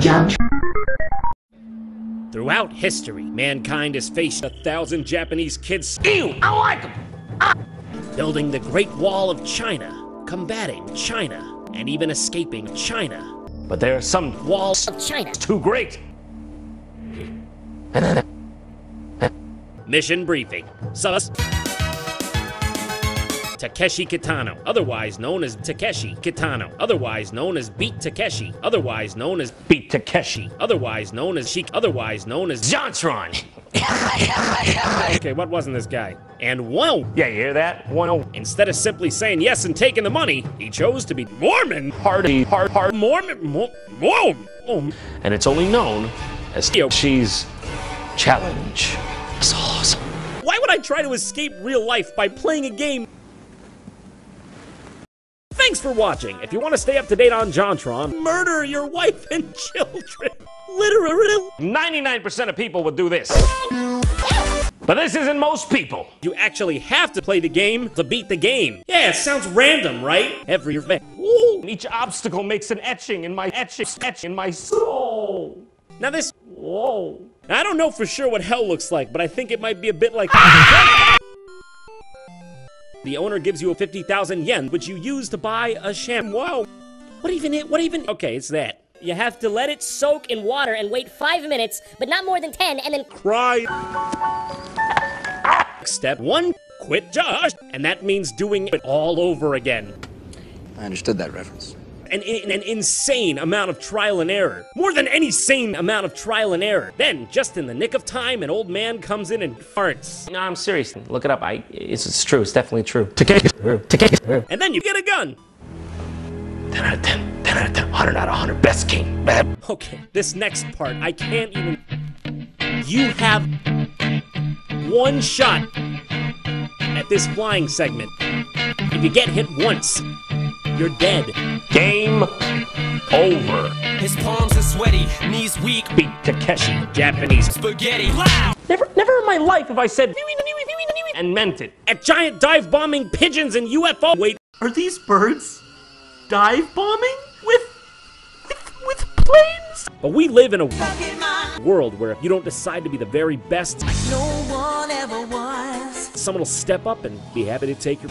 Jump. Throughout history, mankind has faced a thousand Japanese kids Ew, I like them. Ah. building the Great Wall of China, combating China, and even escaping China. But there are some walls of China. too great. Mission briefing. Sus. Takeshi Kitano, otherwise known as Takeshi Kitano, otherwise known as Beat Takeshi, otherwise known as Beat Takeshi, otherwise known as Sheik, otherwise known as JonTron. okay, what wasn't this guy? And whoa! Yeah, you hear that? Whoa. Oh- Instead of simply saying yes and taking the money, he chose to be Mormon. Hardy, hard, hard, Mormon, Mo- whoa! Oh. And it's only known as She's Challenge. It's awesome. Why would I try to escape real life by playing a game Thanks for watching. If you want to stay up to date on JonTron, murder your wife and children. Literally. 99% of people would do this. But this isn't most people. You actually have to play the game to beat the game. Yeah, it sounds random, right? Every event. Each obstacle makes an etching in my etching, etch in my soul. Now this, whoa. I don't know for sure what hell looks like, but I think it might be a bit like. The owner gives you a 50,000 yen, which you use to buy a sham. Whoa. What even it? What even? Okay, it's that. You have to let it soak in water and wait five minutes, but not more than 10, and then cry. Step one, quit Josh. And that means doing it all over again. I understood that reference. An, an, an, insane amount of trial and error. More than any sane amount of trial and error. Then, just in the nick of time, an old man comes in and farts. No, I'm serious. Look it up. I, it's, it's true. It's definitely true. And then you get a gun. 10 out of 10. 10 out of 10. 100 out of 100. Best game. Okay, this next part, I can't even... You have one shot at this flying segment. If you get hit once, you're dead. Game over. His palms are sweaty, knees weak. Beat Takeshi, Japanese spaghetti. Loud. Never, never in my life have I said and meant it. At giant dive bombing pigeons and UFO. Wait, are these birds dive bombing with with with planes? But we live in a world where if you don't decide to be the very best, no one ever was. Someone will step up and be happy to take your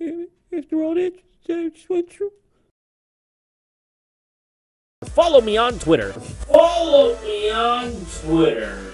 After all that, just went through. Follow me on Twitter. Follow me on Twitter.